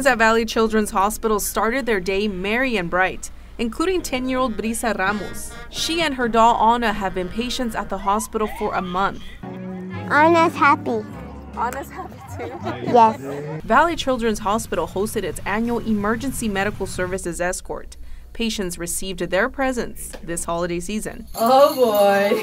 Patients at Valley Children's Hospital started their day merry and bright, including 10 year old Brisa Ramos. She and her doll Anna have been patients at the hospital for a month. Anna's happy. Anna's happy too. Yes. Valley Children's Hospital hosted its annual Emergency Medical Services Escort. Patients received their presents this holiday season. Oh boy.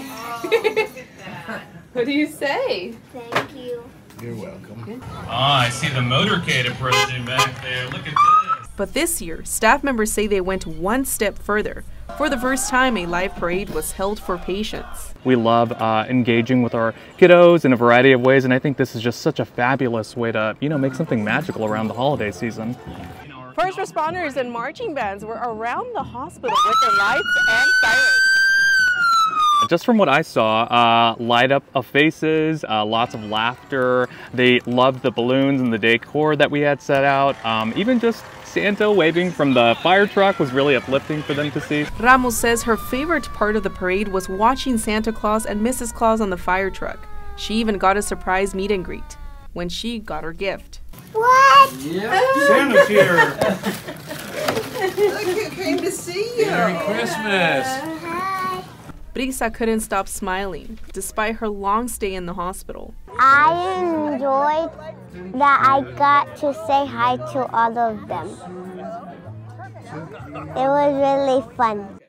what do you say? Thank you. You're welcome. Ah, I see the motorcade approaching back there. Look at this. But this year, staff members say they went one step further. For the first time, a live parade was held for patients. We love uh, engaging with our kiddos in a variety of ways, and I think this is just such a fabulous way to, you know, make something magical around the holiday season. First responders and marching bands were around the hospital with their lights and sirens. Just from what I saw, uh, light up of faces, uh, lots of laughter. They loved the balloons and the decor that we had set out. Um, even just Santa waving from the fire truck was really uplifting for them to see. Ramos says her favorite part of the parade was watching Santa Claus and Mrs. Claus on the fire truck. She even got a surprise meet and greet when she got her gift. What? Yeah, Santa's here. Look who came to see you. Merry Christmas. Brisa couldn't stop smiling, despite her long stay in the hospital. I enjoyed that I got to say hi to all of them. It was really fun.